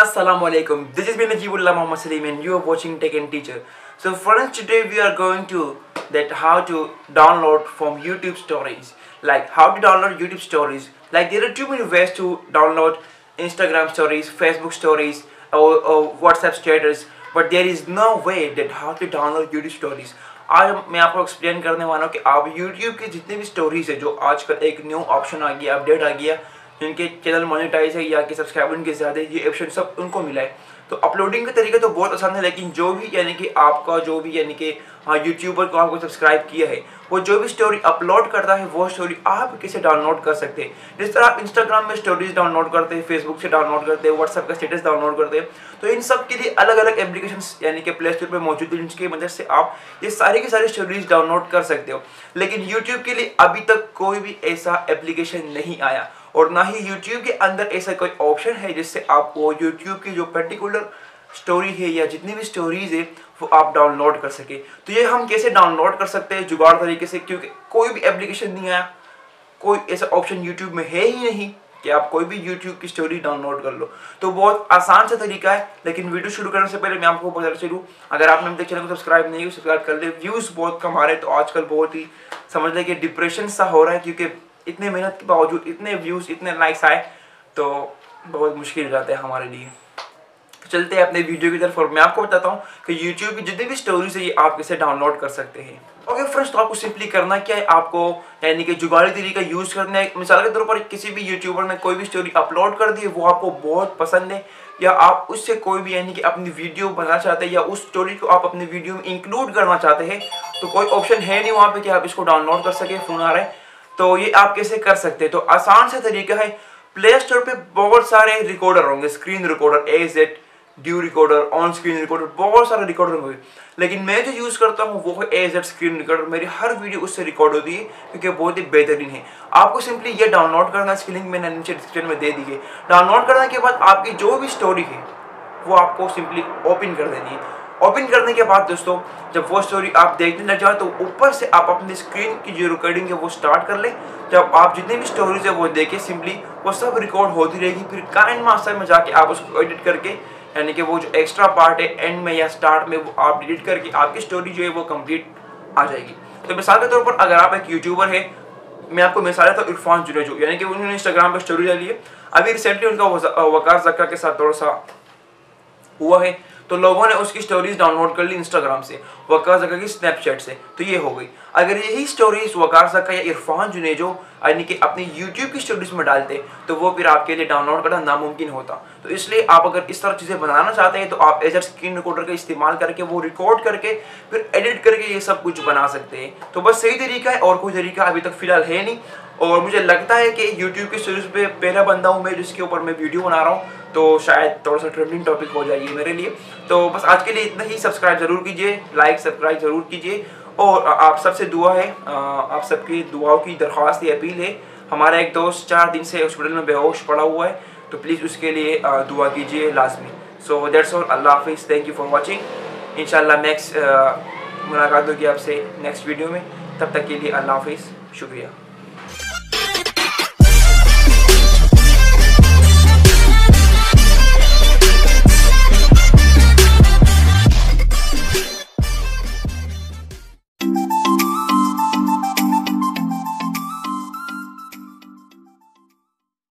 Assalamu alaikum. This is me Najibullah Muhammad Salim and you are watching Tech and Teacher. So friends, today we are going to that how to download from YouTube stories. Like how to download YouTube stories. Like there are too many ways to download Instagram stories, Facebook stories, or, or WhatsApp status. But there is no way that how to download YouTube stories. आज मैं आपको explain करने वाला हूँ कि आप YouTube के जितने भी स्टोरीज है जो आजकल एक न्यू ऑप्शन आ गया अपडेट आ गया जिनके चैनल मोनिटाइज है या कि सब्सक्राइबर उनके ज़्यादा ये ऑप्शन सब उनको मिला है। तो अपलोडिंग का तरीका तो बहुत आसान है, लेकिन जो भी यानी कि आपका, जो भी यानी कि हाँ यूट्यूबर को आपको सब्सक्राइब किया है, वो जो भी स्टोरी अपलोड करता है, वो स्टोरी आप किसे डाउनलोड कर सकते हैं? जिस तरह आप इंस्टाग्राम में स्टोरीज डाउनलोड करते हैं फेसबुक से डाउनलोड करते हैं व्हाट्सअप का स्टेटस डाउनलोड करते हैं तो इन सब के लिए अलग अलग एप्लीकेशन यानी कि प्ले स्टोर पर मौजूद है, जिनकी मदद से आप ये सारी की सारी स्टोरीज डाउनलोड कर सकते हो। लेकिन यूट्यूब के लिए अभी तक कोई भी ऐसा एप्लीकेशन नहीं आया। और ना ही YouTube के अंदर ऐसा कोई ऑप्शन है जिससे आप वो YouTube की जो पर्टिकुलर स्टोरी है या जितनी भी स्टोरीज है, वो आप डाउनलोड कर सके। तो ये हम कैसे डाउनलोड कर सकते हैं जुगाड़ तरीके से? क्योंकि कोई भी एप्लीकेशन नहीं आया। कोई ऐसा ऑप्शन यूट्यूब में है ही नहीं कि आप कोई भी यूट्यूब की स्टोरी डाउनलोड कर लो। तो बहुत आसान सा तरीका है, लेकिन वीडियो शुरू करने से पहले मैं आपको बता चलूँ, अगर आपने तक चैनल को सब्सक्राइब नहीं सब्सक्राइब कर ले। व्यूज़ बहुत कम आ रहे हैं तो आजकल बहुत ही समझ लें कि डिप्रेशन सा हो रहा है, क्योंकि इतने मेहनत के बावजूद, इतने व्यूज़ इतने लाइक्स आए तो बहुत मुश्किल हो जाता है हमारे लिए। तो चलते हैं अपने वीडियो की तरफ़ और मैं आपको बताता हूँ कि यूट्यूब की जितनी भी स्टोरीज है, ये आप इसे डाउनलोड कर सकते हैं। ओके फ्रेंड्स तो आपको सिंपली करना क्या है, आपको यानी कि जुगाड़ी तरीका यूज़ करना है। मिसाल के तौर पर किसी भी यूट्यूबर ने कोई भी स्टोरी अपलोड कर दी है वो आपको बहुत पसंद है, या आप उससे कोई भी यानी कि अपनी वीडियो बनाना चाहते हैं, या उस स्टोरी को आप अपनी वीडियो में इंक्लूड करना चाहते हैं तो कोई ऑप्शन है नहीं वहाँ पे कि आप इसको डाउनलोड कर सके फ़ोन आ रहा है। तो ये आप कैसे कर सकते हैं? तो आसान सा तरीका है। प्ले स्टोर पे बहुत सारे रिकॉर्डर होंगे। Screen recorder A Z DU recorder on screen recorder बहुत सारे रिकॉर्डर होंगे। लेकिन मैं जो यूज़ करता हूँ, वो है ए जेड स्क्रीन रिकॉर्डर मेरी हर वीडियो उससे रिकॉर्ड होती है, क्योंकि बहुत ही बेहतरीन है। आपको सिंपली ये डाउनलोड करना इसकी लिंक मैंने नीचे डिस्क्रिप्शन में दे दी है। डाउनलोड करने के बाद आपकी जो भी स्टोरी है, वो आपको सिंपली ओपन कर देनी है। ओपन करने के बाद दोस्तों, जब वो स्टोरी आप देखने लग जाए तो ऊपर से आप अपनी स्क्रीन की जो रिकॉर्डिंग है, वो स्टार्ट कर लें। जब आप जितने भी स्टोरीज है, वो देखें सिंपली वो सब रिकॉर्ड होती रहेगी। फिर काइन मास्टर में जाके आप उसको एडिट करके, यानी कि वो जो एक्स्ट्रा पार्ट है एंड में या स्टार्ट में, वो आप डिलीट करके आपकी स्टोरी जो है, वो कंप्लीट आ जाएगी। तो मिसाल के तौर पर अगर आप एक यूट्यूबर है, मैं आपको मिसाल तो इरफान जुनेजो, यानी कि उन्होंने इंस्टाग्राम पर स्टोरी डाली है। अभी रिसेंटली उनका वकार जक्का के साथ थोड़ा सा हुआ है। तो लोगों ने उसकी स्टोरीज डाउनलोड कर ली इंस्टाग्राम से वकार जका की स्नैपचैट से। तो ये हो गई। अगर यही स्टोरीज वकार जका या इरफान जुनेजो, यानी कि अपनी यूट्यूब की स्टोरीज में डालते तो वो फिर आपके लिए डाउनलोड करना नामुमकिन होता। तो इसलिए आप अगर इस तरह चीज़ें बनाना चाहते हैं तो आप एज स्क्रीन रिकॉर्डर का इस्तेमाल करके, वो रिकॉर्ड करके, फिर एडिट करके ये सब कुछ बना सकते हैं। तो बस सही तरीका है, और कोई तरीका अभी तक फ़िलहाल है नहीं। और मुझे लगता है कि यूट्यूब की सीरीज़ पे पहला बंदा हूँ मैं, जिसके ऊपर मैं वीडियो बना रहा हूँ तो शायद थोड़ा सा ट्रेंडिंग टॉपिक हो जाएगी मेरे लिए। तो बस आज के लिए इतना ही। सब्सक्राइब ज़रूर कीजिए लाइक सब्सक्राइब ज़रूर कीजिए और आप सबसे दुआ है आप सबकी दुआओं की दरख्वास्त या अपील है। हमारा एक दोस्त चार दिन से हॉस्पिटल में बेहोश पड़ा हुआ है तो प्लीज़ उसके लिए दुआ कीजिए लाजमी। सो दैट्स ऑल अल्लाह हाफिज़. Thank you for watching in next मुलाकात होगी आपसे नेक्स्ट वीडियो में। तब तक के लिए अल्लाह हाफिज़. शुक्रिया।